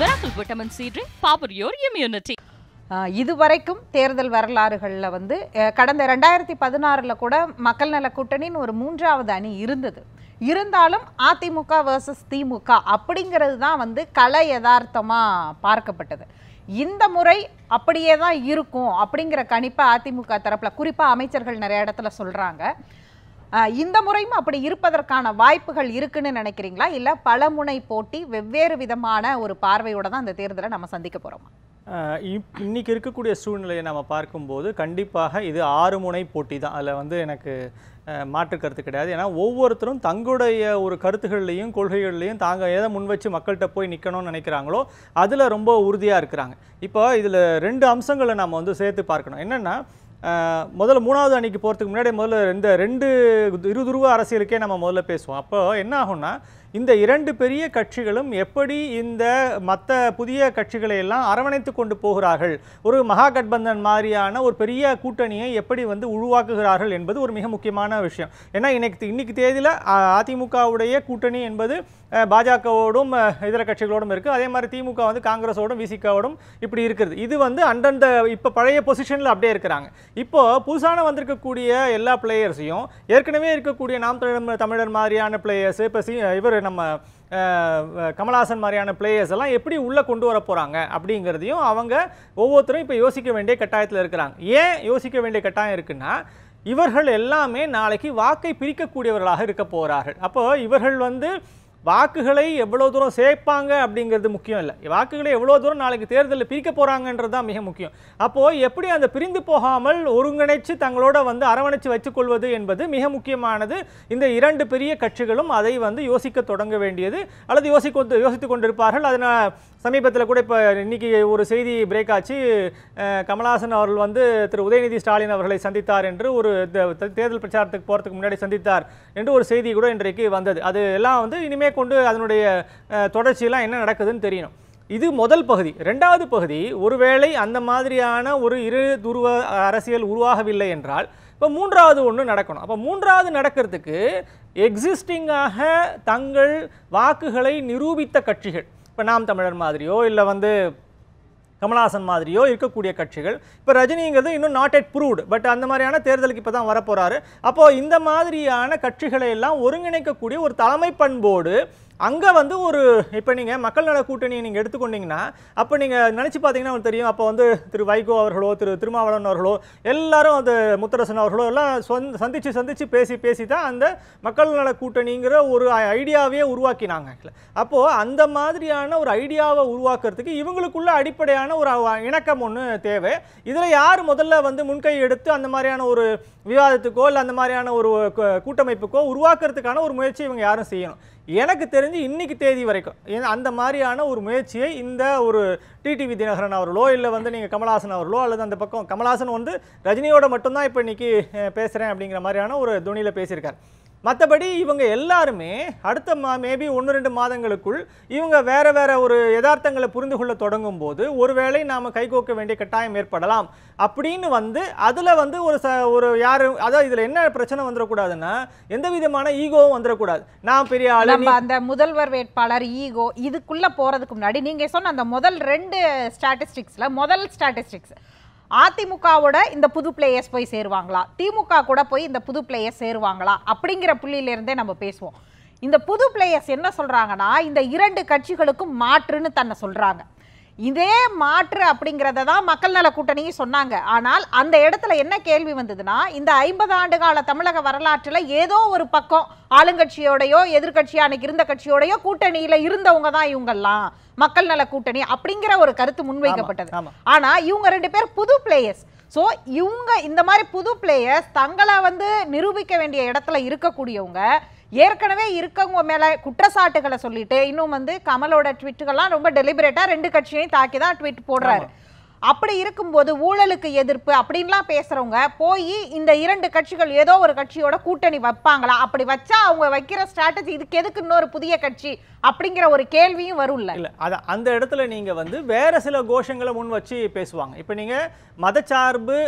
Miracle Vitamin C Drink, power your immunity. இதுவரைக்கும் தேர்தல் வரலாறுகளில் வந்து கடந்த ரெண்டாயிரத்தி பதினாறில் கூட மக்கள் நல கூட்டணின்னு ஒரு மூன்றாவது அணி இருந்தது. இருந்தாலும் அதிமுக வர்சஸ் திமுக அப்படிங்கிறது தான் வந்து கலை யதார்த்தமாக பார்க்கப்பட்டது. இந்த முறை அப்படியே தான் இருக்கும் அப்படிங்கிற கணிப்பை அதிமுக தரப்பில் குறிப்பாக அமைச்சர்கள் நிறைய இடத்துல சொல்கிறாங்க இந்த முறையும் அப்படி இருப்பதற்கான வாய்ப்புகள் இருக்குன்னு நினைக்கிறீங்களா? இல்லை பலமுனை போட்டி வெவ்வேறு விதமான ஒரு பார்வையோட தான் அந்த தேர்தலை நம்ம சந்திக்க போகிறோமா இப் இன்னைக்கு இருக்கக்கூடிய சூழ்நிலையை நம்ம பார்க்கும்போது கண்டிப்பாக இது ஆறு முனை போட்டி தான். அதில் வந்து எனக்கு மாற்று கருத்து கிடையாது. ஏன்னா ஒவ்வொருத்தரும் தங்களுடைய ஒரு கருத்துகள்லையும் கொள்கைகள்லையும் தாங்க எதை முன் வச்சு மக்கள்கிட்ட போய் நிற்கணும்னு நினைக்கிறாங்களோ அதில் ரொம்ப உறுதியாக இருக்கிறாங்க. இப்போ இதில் ரெண்டு அம்சங்களை நம்ம வந்து சேர்த்து பார்க்கணும். என்னென்னா முதல்ல மூணாவது அணிக்கு போகிறதுக்கு முன்னாடி முதல்ல இந்த ரெண்டு இருதுருவ அரசியலுக்கே நம்ம முதல்ல பேசுவோம். அப்போ என்ன ஆகும்னா இந்த இரண்டு பெரிய கட்சிகளும் எப்படி இந்த மற்ற புதிய கட்சிகளை எல்லாம் அரவணைத்து கொண்டு போகிறார்கள்? ஒரு மகாகட்பந்தன் மாதிரியான ஒரு பெரிய கூட்டணியை எப்படி வந்து உருவாக்குகிறார்கள் என்பது ஒரு மிக முக்கியமான விஷயம். ஏன்னா இன்னைக்கு இன்னைக்கு தேதியில் அதிமுகவுடைய கூட்டணி என்பது பாஜகவோடும் இதர கட்சிகளோடும் இருக்குது அதே மாதிரி திமுக வந்து காங்கிரஸோடும் விசிகாவோடும் இப்படி இருக்கிறது. இது வந்து அண்டந்த இப்போ பழைய பொசிஷனில் அப்படியே இருக்கிறாங்க. இப்போது புதுசான வந்திருக்கக்கூடிய எல்லா பிளேயர்ஸையும் ஏற்கனவே இருக்கக்கூடிய நாம் தமிழர் தமிழர் மாதிரியான பிளேயர்ஸ் இப்போ சி இவர் நம்ம கமலாசன் மாதிரியான பிளேயர்ஸ் எல்லாம் எப்படி உள்ளே கொண்டு வர போகிறாங்க அப்படிங்கிறதையும் அவங்க ஒவ்வொருத்தரும் இப்போ யோசிக்க வேண்டிய கட்டாயத்தில் இருக்கிறாங்க. ஏன் யோசிக்க வேண்டிய கட்டாயம் இருக்குன்னா இவர்கள் எல்லாமே நாளைக்கு வாக்கை பிரிக்கக்கூடியவர்களாக இருக்க போகிறார்கள் அப்போ இவர்கள் வந்து வாக்குகளை எவ்வளோ தூரம் சேர்ப்பாங்க அப்படிங்கிறது முக்கியம் இல்லை. வாக்குகளை எவ்வளோ தூரம் நாளைக்கு தேர்தலில் பிரிக்க போகிறாங்கன்றது தான் மிக முக்கியம். அப்போது எப்படி அந்த பிரிந்து போகாமல் ஒருங்கிணைச்சு தங்களோட வந்து அரவணைச்சு வச்சுக்கொள்வது என்பது மிக முக்கியமானது. இந்த இரண்டு பெரிய கட்சிகளும் அதை வந்து யோசிக்க தொடங்க வேண்டியது. அல்லது யோசிக்க யோசித்து கொண்டிருப்பார்கள். அதனால் சமீபத்தில் கூட இப்போ இன்னைக்கு ஒரு செய்தி பிரேக் ஆச்சு. கமலாசன் அவர்கள் வந்து திரு உதயநிதி ஸ்டாலின் அவர்களை சந்தித்தார் என்று ஒரு தேர்தல் பிரச்சாரத்துக்கு போகிறதுக்கு முன்னாடி சந்தித்தார் என்று ஒரு செய்தி கூட இன்றைக்கு வந்தது. அது எல்லாம் வந்து இனிமே கொண்டு அதனுடைய தொடர்ச்சியெல்லாம் என்ன நடக்குதுன்னு தெரியணும். இது முதல் பகுதி. ரெண்டாவது பகுதி ஒருவேளை அந்த மாதிரியான ஒரு இரு துருவ அரசியல் உருவாகவில்லை என்றால் இப்போ மூன்றாவது ஒன்று நடக்கணும். அப்போ மூன்றாவது நடக்கிறதுக்கு எக்ஸிஸ்டிங்காக தங்கள் வாக்குகளை நிரூபித்த கட்சிகள் இப்போ நாம் தமிழர் மாதிரியோ இல்லை வந்து கமலஹாசன் மாதிரியோ இருக்கக்கூடிய கட்சிகள் இப்போ ரஜினிங்கிறது இன்னும் நாட் எட் ப்ரூவ்டு பட் அந்த மாதிரியான தேர்தலுக்கு இப்போ தான் வரப்போகிறாரு அப்போது இந்த மாதிரியான கட்சிகளை எல்லாம் ஒருங்கிணைக்கக்கூடிய ஒரு தலைமை பண்போடு அங்கே வந்து ஒரு இப்போ நீங்கள் மக்கள் நல கூட்டணியை நீங்கள் எடுத்துக்கொண்டீங்கன்னா அப்போ நீங்கள் நினச்சி பார்த்தீங்கன்னா உங்களுக்கு தெரியும். அப்போ வந்து திரு வைகோ அவர்களோ திரு திருமாவளவன் அவர்களோ எல்லாரும் அந்த முத்தரசன் அவர்களோ எல்லாம் சொந்த சந்தித்து சந்தித்து பேசி பேசி தான் அந்த மக்கள் நல கூட்டணிங்கிற ஒரு ஐடியாவே உருவாக்கினாங்க. அப்போது அந்த மாதிரியான ஒரு ஐடியாவை உருவாக்குறதுக்கு இவங்களுக்குள்ள அடிப்படையான ஒரு இணக்கம் ஒன்று தேவை. இதில் யார் முதல்ல வந்து முன்கை எடுத்து அந்த மாதிரியான ஒரு விவாதத்துக்கோ இல்லை அந்த மாதிரியான ஒரு கூட்டமைப்புக்கோ உருவாக்குறதுக்கான ஒரு முயற்சி இவங்க யாரும் செய்யணும். எனக்கு தெரிஞ்சு இன்னைக்கு தேதி வரைக்கும். ஏன்னா அந்த மாதிரியான ஒரு முயற்சியை இந்த ஒரு டிடிவி தினகரன் அவர்களோ இல்லை வந்து நீங்கள் கமலஹாசன் அவர்களோ அல்லது அந்த பக்கம் கமலஹாசன் வந்து ரஜினியோட மட்டும்தான் இப்போ இன்னைக்கு பேசுகிறேன் அப்படிங்கிற மாதிரியான ஒரு துணியில் பேசியிருக்கார். மற்றபடி இவங்க எல்லாருமே அடுத்த மா மேபி ஒன்று ரெண்டு மாதங்களுக்குள் இவங்க வேற வேற ஒரு யதார்த்தங்களை புரிந்து கொள்ள தொடங்கும் போது ஒருவேளை நாம் கைகோக்க வேண்டிய கட்டாயம் ஏற்படலாம். அப்படின்னு வந்து அதில் வந்து ஒரு ச ஒரு யார் அதாவது இதில் என்ன பிரச்சனை வந்துடக்கூடாதுன்னா எந்த விதமான ஈகோவும் வந்துடக்கூடாது. நான் பெரிய ஆள் நம்ம அந்த முதல்வர் வேட்பாளர் ஈகோ இதுக்குள்ளே போறதுக்கு முன்னாடி நீங்க சொன்ன அந்த முதல் ரெண்டு ஸ்டாட்டிஸ்டிக்ஸ்ல முதல் ஸ்டாட்டிஸ்டிக்ஸ் அதிமுகவோட இந்த புது பிளேயர்ஸ் போய் சேருவாங்களா? திமுக கூட போய் இந்த புது பிளேயர்ஸ் சேருவாங்களா? அப்படிங்கிற புள்ளியிலேருந்தே நம்ம பேசுவோம். இந்த புது பிளேயர்ஸ் என்ன சொல்றாங்கன்னா இந்த இரண்டு கட்சிகளுக்கும் மாற்றுன்னு தன்னை சொல்றாங்க. இதே மாற்று அப்படிங்கிறத தான் மக்கள் நல கூட்டணியும் சொன்னாங்க. ஆனால் அந்த இடத்துல என்ன கேள்வி வந்ததுன்னா இந்த ஐம்பது ஆண்டு கால தமிழக வரலாற்றுல ஏதோ ஒரு பக்கம் ஆளுங்கட்சியோடயோ அன்னைக்கு இருந்த கட்சியோடயோ கூட்டணியில இருந்தவங்க தான் இவங்கெல்லாம் மக்கள் நல கூட்டணி அப்படிங்கிற ஒரு கருத்து முன்வைக்கப்பட்டது. ஆமா. ஆனா இவங்க ரெண்டு பேர் புது பிளேயர்ஸ் ஸோ இவங்க இந்த மாதிரி புது பிளேயர்ஸ் தங்களை வந்து நிரூபிக்க வேண்டிய இடத்துல இருக்கக்கூடியவங்க ஏற்கனவே இருக்கவங்க மேலே குற்றச்சாட்டுகளை சொல்லிட்டு இன்னும் வந்து கமலோட ட்விட்டுகள்லாம் ரொம்ப டெலிபரேட்டாக ரெண்டு கட்சியையும் தாக்கி தான் ட்விட் போடுறாரு. அப்படி இருக்கும்போது ஊழலுக்கு எதிர்ப்பு அப்படின்லாம் பேசுறவங்க போய் இந்த இரண்டு கட்சிகள் ஏதோ ஒரு கட்சியோட கூட்டணி வைப்பாங்களா? அப்படி வச்சா அவங்க வைக்கிற ஸ்ட்ராட்டஜி இதுக்கு எதுக்கு இன்னொரு புதிய கட்சி அப்படிங்கிற ஒரு கேள்வியும் வரும்ல. இல்லை அது அந்த இடத்துல நீங்க வந்து வேற சில கோஷங்களை முன் வச்சு பேசுவாங்க. இப்போ நீங்க மதச்சார்பு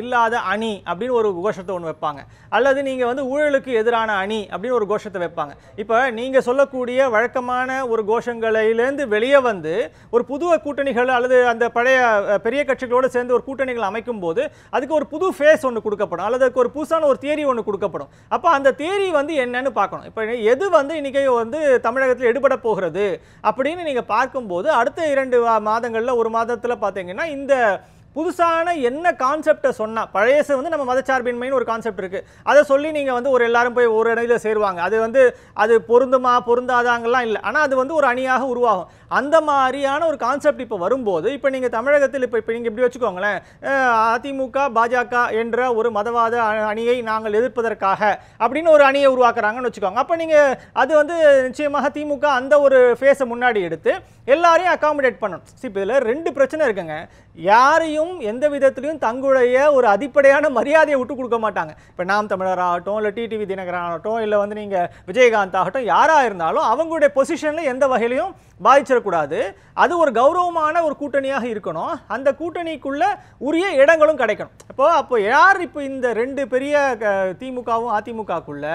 இல்லாத அணி அப்படின்னு ஒரு கோஷத்தை ஒன்று வைப்பாங்க. அல்லது நீங்க வந்து ஊழலுக்கு எதிரான அணி அப்படின்னு ஒரு கோஷத்தை வைப்பாங்க. இப்போ நீங்க சொல்லக்கூடிய வழக்கமான ஒரு கோஷங்களிலேருந்து வெளியே வந்து ஒரு புது கூட்டணிகள் அல்லது அந்த பழைய பெரிய கட்சிகளோடு சேர்ந்து ஒரு கூட்டணிகள் அமைக்கும் போது அதுக்கு ஒரு புது ஃபேஸ் ஒன்று கொடுக்கப்படும். அல்லது அதுக்கு ஒரு புதுசான ஒரு தேரி ஒன்று கொடுக்கப்படும். அப்போ அந்த தேரி வந்து என்னன்னு பார்க்கணும். இப்போ எது வந்து இன்றைக்கி வந்து தமிழகத்தில் எடுபட போகிறது அப்படின்னு நீங்கள் பார்க்கும்போது அடுத்த இரண்டு மாதங்களில் ஒரு மாதத்தில் பார்த்தீங்கன்னா இந்த புதுசான என்ன கான்செப்டை சொன்னால் பழையசு வந்து நம்ம மதச்சார்பின்மைன்னு ஒரு கான்செப்ட் இருக்குது அதை சொல்லி நீங்கள் வந்து ஒரு எல்லாரும் போய் ஒரு இடையில சேருவாங்க. அது வந்து அது பொருந்துமா பொருந்தாதாங்கலாம் இல்லை. ஆனால் அது வந்து ஒரு அணியாக உருவாகும். அந்த மாதிரியான ஒரு கான்செப்ட் இப்போ வரும்போது இப்போ நீங்கள் தமிழகத்தில் இப்போ இப்போ நீங்கள் இப்படி வச்சுக்கோங்களேன் அதிமுக பாஜக என்ற ஒரு மதவாத அணியை நாங்கள் எதிர்ப்பதற்காக அப்படின்னு ஒரு அணியை உருவாக்குறாங்கன்னு வச்சுக்கோங்க. அப்போ நீங்கள் அது வந்து நிச்சயமாக திமுக அந்த ஒரு ஃபேஸை முன்னாடி எடுத்து எல்லாரையும் அகாமடேட் பண்ணணும். இப்போ இதில் ரெண்டு பிரச்சனை இருக்குங்க. யாரையும் எந்த விதத்திலையும் தங்களுடைய ஒரு அடிப்படையான மரியாதையை விட்டு கொடுக்க மாட்டாங்க. இப்போ நாம் தமிழர் ஆகட்டும் இல்லை டிடிவி தினகரன் ஆகட்டும் இல்லை வந்து நீங்கள் விஜயகாந்த் ஆகட்டும் யாராக இருந்தாலும் அவங்களுடைய பொசிஷனில் எந்த வகையிலையும் பாதிச்சிடக்கூடாது. அது ஒரு கௌரவமான ஒரு கூட்டணியாக இருக்கணும். அந்த கூட்டணிக்குள்ள உரிய இடங்களும் கிடைக்கணும். இப்போது அப்போ யார் இப்போ இந்த ரெண்டு பெரிய திமுகவும் அதிமுகக்குள்ள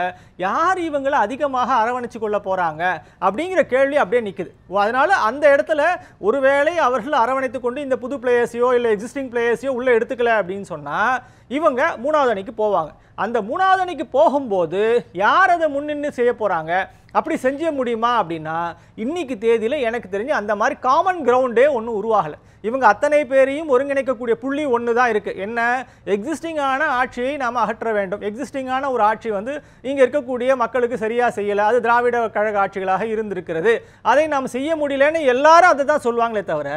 யார் இவங்களை அதிகமாக அரவணைச்சு கொள்ள போறாங்க அப்படிங்கிற கேள்வி அப்படியே நிக்குது. அதனால் அதனால அந்த இடத்துல ஒருவேளை அவர்கள் அரவணைத்து கொண்டு இந்த புது பிளேயர்ஸையோ இல்லை எக்ஸிஸ்டிங் பிளேயர்ஸையும் உள்ள எடுத்துக்கல அப்படின்னு சொன்னா இவங்க மூணாவது அணிக்கு போவாங்க. அந்த மூணாவது அணிக்கு போகும்போது யார் அதை முன்னின்று செய்ய போகிறாங்க அப்படி செஞ்ச முடியுமா அப்படின்னா இன்னைக்கு தேதியில் எனக்கு தெரிஞ்சு அந்த மாதிரி காமன் கிரவுண்டே ஒன்றும் உருவாகலை. இவங்க அத்தனை பேரையும் ஒருங்கிணைக்கக்கூடிய புள்ளி ஒன்று தான் இருக்குது என்ன எக்ஸிஸ்டிங்கான ஆட்சியை நாம் அகற்ற வேண்டும். எக்ஸிஸ்டிங்கான ஒரு ஆட்சி வந்து இங்கே இருக்கக்கூடிய மக்களுக்கு சரியாக செய்யலை. அது திராவிட கழக ஆட்சிகளாக இருந்திருக்கிறது. அதை நாம் செய்ய முடியலன்னு எல்லாரும் அதை தான் சொல்லுவாங்களே தவிர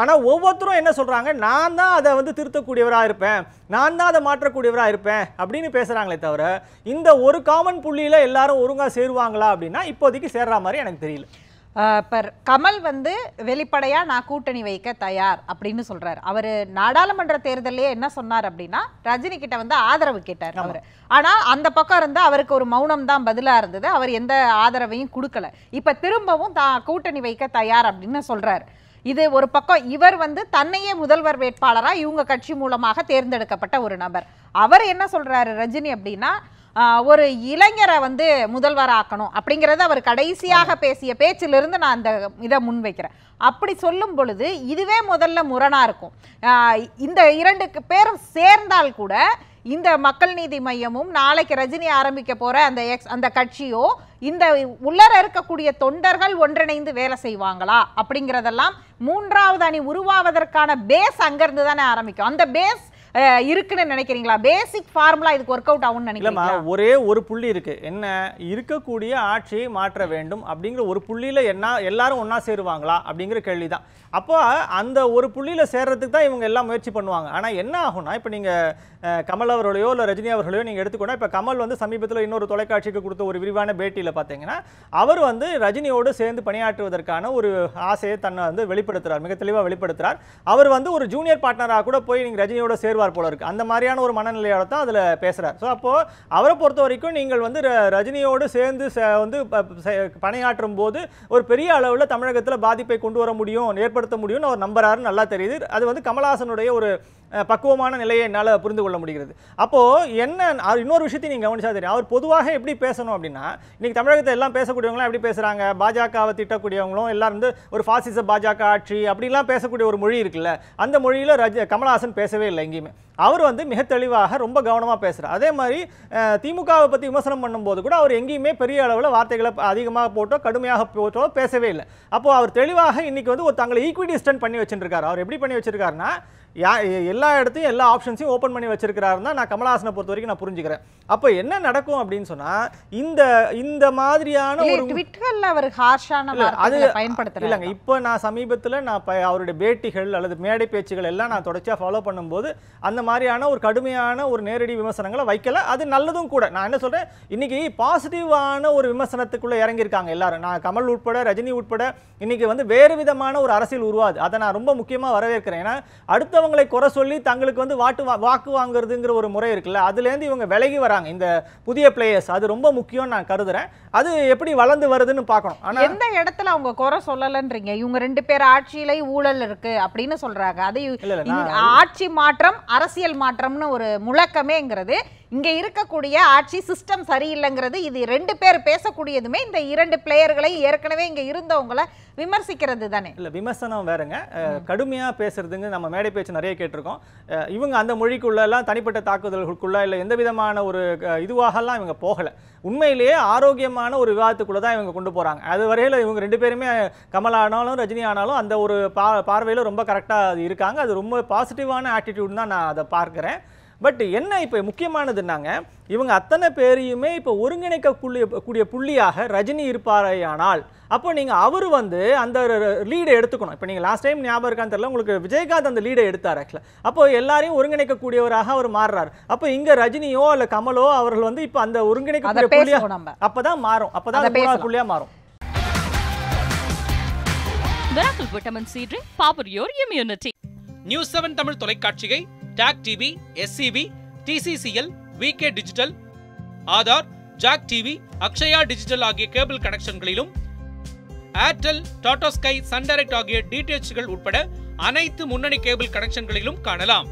ஆனால் ஒவ்வொருத்தரும் என்ன சொல்கிறாங்க நான் தான் அதை வந்து திருத்தக்கூடியவராக இருப்பேன். நான் தான் அதை மாற்றக்கூடியவராக இருப்பேன் அப்படின்னு பேசுறாங்களே தவிர இந்த ஒரு காமன் புள்ளியில எல்லாரும் ஒழுங்கா சேருவாங்களா அப்படின்னா இப்போதைக்கு சேர்ற மாதிரி எனக்கு தெரியல. பர் கமல் வந்து வெளிப்படையா நான் கூட்டணி வைக்க தயார் அப்படின்னு சொல்றாரு. அவரு நாடாளுமன்ற தேர்தல்லே என்ன சொன்னார் அப்படின்னா ரஜினி கிட்ட வந்து ஆதரவு கேட்டார் அவரு. ஆனா அந்த பக்கம் இருந்து அவருக்கு ஒரு மௌனம் தான் பதிலா இருந்தது. அவர் எந்த ஆதரவையும் கொடுக்கல. இப்ப திரும்பவும் தான் கூட்டணி வைக்க தயார் அப்படின்னு சொல்றாரு. இது ஒரு பக்கம் இவர் வந்து தன்னையே முதல்வர் வேட்பாளரா இவங்க கட்சி மூலமாக தேர்ந்தெடுக்கப்பட்ட ஒரு நபர். அவர் என்ன சொல்றாரு ரஜினி அப்படின்னா ஒரு இளைஞரை வந்து முதல்வர் ஆக்கணும். அப்படிங்கறது அவர் கடைசியாக பேசிய பேச்சிலிருந்து நான் அந்த இதை முன்வைக்கிறேன். அப்படி சொல்லும் பொழுது இதுவே முதல்ல முரணா இருக்கும். இந்த இரண்டு பேரும் சேர்ந்தால் கூட இந்த மக்கள் நீதி மையமும் நாளைக்கு ரஜினி ஆரம்பிக்க போற அந்த எக்ஸ் அந்த கட்சியோ இந்த உள்ளர இருக்கக்கூடிய தொண்டர்கள் ஒன்றிணைந்து வேலை செய்வாங்களா? அப்படிங்கிறதெல்லாம் மூன்றாவது அணி உருவாவதற்கான பேஸ் அங்கிருந்து தானே ஆரம்பிக்கும். அந்த பேஸ் இருக்குன்னு நினைக்கிறீங்களா? பேசிக் ஃபார்முலா இதுக்கு ஒர்க் அவுட் ஆகும்னு நினைக்கிறீங்களா? ஒரே ஒரு புள்ளி இருக்கு. என்ன? இருக்கக்கூடிய ஆட்சியை மாற்ற வேண்டும் அப்படிங்கிற ஒரு புள்ளியில என்ன எல்லாரும் ஒன்றா சேருவாங்களா அப்படிங்கிற கேள்விதான். அப்போ அந்த ஒரு புள்ளியில் சேர்றதுக்கு தான் இவங்க எல்லாம் முயற்சி பண்ணுவாங்க. ஆனால் என்ன ஆகும்னா இப்போ நீங்கள் கமல் அவர்களையோ இல்லை ரஜினி அவர்களையோ நீங்கள் எடுத்துக்கோனா இப்போ கமல் வந்து சமீபத்தில் இன்னொரு தொலைக்காட்சிக்கு கொடுத்த ஒரு விரிவான பேட்டியில் பார்த்தீங்கன்னா அவர் வந்து ரஜினியோடு சேர்ந்து பணியாற்றுவதற்கான ஒரு ஆசையை தன்னை வந்து வெளிப்படுத்துகிறார் மிக தெளிவாக வெளிப்படுத்துகிறார் அவர் வந்து ஒரு ஜூனியர் பார்ட்னராக கூட போய் நீங்கள் ரஜினியோட போயிடுவார் போல இருக்கு. அந்த மாதிரியான ஒரு மனநிலையோட தான் அதுல பேசுகிறார் ஸோ அப்போ அவரை பொறுத்த வரைக்கும் நீங்கள் வந்து ரஜினியோடு சேர்ந்து வந்து பணியாற்றும் போது ஒரு பெரிய அளவில் தமிழகத்தில் பாதிப்பை கொண்டு வர முடியும் ஏற்படுத்த முடியும்னு அவர் நம்புறாருன்னு நல்லா தெரியுது. அது வந்து கமலஹாசனுடைய ஒரு பக்குவமான நிலையை என்னால் புரிந்து கொள்ள முடிகிறது. அப்போது என்ன அது இன்னொரு விஷயத்தையும் நீங்கள் கவனிச்சா தெரியும். அவர் பொதுவாக எப்படி பேசணும் அப்படின்னா இன்றைக்கி தமிழகத்தை எல்லாம் பேசக்கூடியவங்களாம் எப்படி பேசுகிறாங்க பாஜகவை திட்டக்கூடியவங்களும் எல்லாம் வந்து ஒரு ஃபாசிச பாஜக ஆட்சி அப்படிலாம் பேசக்கூடிய ஒரு மொழி இருக்குல்ல அந்த மொழியில் ரஜ கமலஹாசன் பேசவே இல்லை எங்கேயுமே. அவர் வந்து மிக தெளிவாக ரொம்ப கவனமாக பேசுகிறார் அதே மாதிரி திமுகவை பற்றி விமர்சனம் பண்ணும்போது கூட அவர் எங்கேயுமே பெரிய அளவில் வார்த்தைகளை அதிகமாக போட்டோ கடுமையாக போட்டோ பேசவே இல்லை. அப்போ அவர் தெளிவாக இன்றைக்கி வந்து ஒரு தங்களை ஈக்விடிஸ்டன் பண்ணி வச்சுருக்காரு. அவர் எப்படி பண்ணி வச்சுருக்காருன்னா யா எல்லா இடத்தையும் எல்லா ஆப்ஷன்ஸையும் ஓப்பன் பண்ணி வச்சிருக்கிறாருன்னா நான் கமலஹாசனை பொறுத்த வரைக்கும் நான் புரிஞ்சுக்கிறேன். அப்போ என்ன நடக்கும் அப்படின்னு சொன்னா இந்த இந்த மாதிரியான ஒரு ட்விட்டர்ல அவர் ஹார்ஷான அது பயன்படுத்துறாரு. இல்லைங்க இப்போ நான் சமீபத்தில் நான் அவருடைய பேட்டிகள் அல்லது மேடை பேச்சுகள் எல்லாம் நான் தொடர்ச்சியாக ஃபாலோ பண்ணும்போது அந்த மாதிரியான ஒரு கடுமையான ஒரு நேரடி விமர்சனங்களை வைக்கல. அது நல்லதும் கூட. நான் என்ன சொல்றேன்? இன்னைக்கு பாசிட்டிவான ஒரு விமர்சனத்துக்குள்ள இறங்கியிருக்காங்க எல்லாரும். நான் கமல் உட்பட ரஜினி உட்பட இன்னைக்கு வந்து வேறு விதமான ஒரு அரசியல் உருவாது. அதை நான் ரொம்ப முக்கியமா வரவேற்கிறேன். ஏன்னா அடுத்தவங்களை குறை சொல்லி தங்களுக்கு வந்து வாட்டு வாக்கு வாங்குறதுங்கிற ஒரு முறை இருக்குல்ல அதுலேருந்து இவங்க விலகி வராங்க. இந்த புதிய பிளேயர்ஸ் அது ரொம்ப முக்கியம்னு நான் கருதுறேன். அது எப்படி வளர்ந்து வருதுன்னு பார்க்கணும். ஆனா எந்த இடத்துல அவங்க குறை சொல்லலன்றீங்க? இவங்க ரெண்டு பேர் ஆட்சியில ஊழல் இருக்கு அப்படின்னு சொல்றாங்க. அது ஆட்சி மாற்றம் அரசியல் மாற்றம்னு ஒரு முழக்கமேங்கிறது இங்க இருக்கக்கூடிய ஆட்சி சிஸ்டம் சரியில்லைங்கிறது இது ரெண்டு பேர் பேசக்கூடியதுமே இந்த இரண்டு பிளேயர்களை ஏற்கனவே இங்க இருந்தவங்கள விமர்சிக்கிறது தானே? இல்ல விமர்சனம் வேறங்க. அஹ், கடுமையா பேசுறதுங்க நம்ம மேடை பேச்சு நிறைய கேட்டிருக்கோம். இவங்க அந்த மொழிக்குள்ள எல்லாம் தனிப்பட்ட தாக்குதல்களுக்குள்ள இல்ல எந்த விதமான ஒரு இதுவாகலாம் இவங்க போகல. உண்மையிலேயே ஆரோக்கியமான ஒரு விவாதத்துக்குள்ள தான் இவங்க கொண்டு போறாங்க. அது வரையில இவங்க ரெண்டு பேருமே கமல் ஆனாலும் ரஜினி ஆனாலும் அந்த ஒரு பா பார்வையில ரொம்ப கரெக்டா அது இருக்காங்க. அது ரொம்ப பாசிட்டிவான ஆட்டிடியூட் தான் நான் அதை பார்க்கிறேன். பட் என்ன இப்போ முக்கியமானதுன்னாங்க இவங்க அத்தனை பேரையுமே இப்போ ஒருங்கிணைக்க கூடிய புள்ளியாக ரஜினி இருப்பாரேயானால் அப்போ நீங்கள் அவர் வந்து அந்த லீடை எடுத்துக்கணும். இப்போ நீங்கள் லாஸ்ட் டைம் ஞாபகம் இருக்கான்னு தெரியல உங்களுக்கு விஜயகாந்த் அந்த லீடை எடுத்தார் ஆக்சுவலாக அப்போ எல்லாரையும் ஒருங்கிணைக்கக்கூடியவராக அவர் மாறுறார். அப்போ இங்கே ரஜினியோ அல்ல கமலோ அவர்கள் வந்து இப்போ அந்த ஒருங்கிணைக்கக்கூடிய புள்ளியா பேசுவோம் நம்ம. அப்பதான் மாறும். அப்பதான் அதை அது மூணாவது பேசலாம். புள்ளியா மாறும். Vitamin C drink power your immunity News seven Tamil தொலைக்காட்சியை talk TV SCB TCCL VK digital Aadhaar jack TV Akshaya digital ஆகிய cable கனெக்ஷன்களிலும் Airtel Tata Sky Sun Direct ஆகிய டிடிஎச்கள் உட்பட அனைத்து முன்னணி கேபிள் கனெக்ஷன்களிலும் காணலாம்.